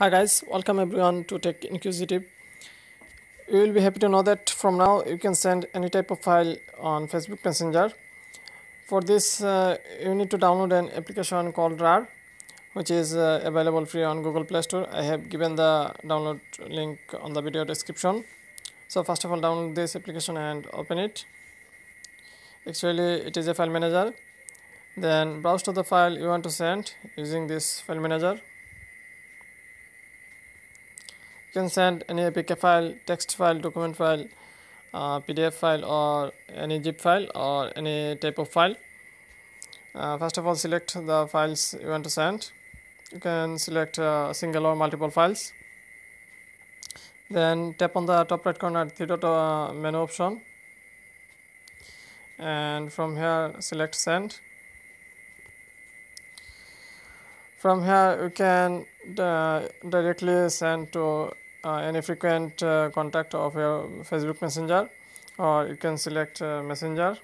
Hi guys, welcome everyone to Tech Inquisitive. You will be happy to know that from now you can send any type of file on Facebook Messenger. For this, uh, you need to download an application called RAR, which is uh, available free on Google Play Store. I have given the download link on the video description. So first of all, download this application and open it. Actually, it is a file manager. Then browse to the file you want to send using this file manager can send any APK file, text file, document file, uh, PDF file or any zip file or any type of file. Uh, first of all select the files you want to send. You can select uh, single or multiple files. Then tap on the top right corner three dot uh, menu option and from here select send. From here you can uh, directly send to any frequent uh, contact of your Facebook Messenger or you can select uh, Messenger.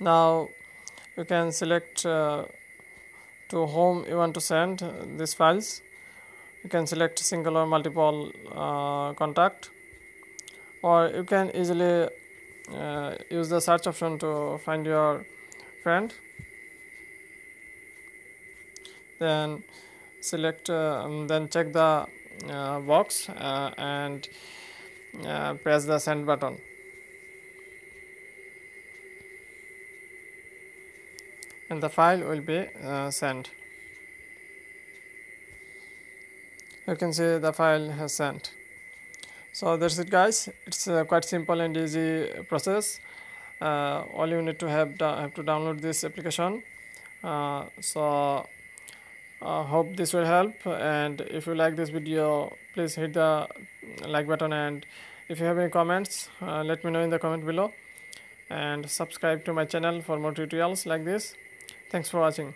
Now you can select to whom you want to send these files. You can select single or multiple contact or you can easily uh, use the search option to find your friend then select uh, um, then check the uh, box uh, and press the send button. And the file will be sent. You can see the file has sent. So that's it guys. It's uh, quite simple and easy process. Uh, all you need to have have to download this application. Uh, so uh, hope this will help and if you like this video please hit the like button and if you have any comments uh, let me know in the comment below. And subscribe to my channel for more tutorials like this. Thanks for watching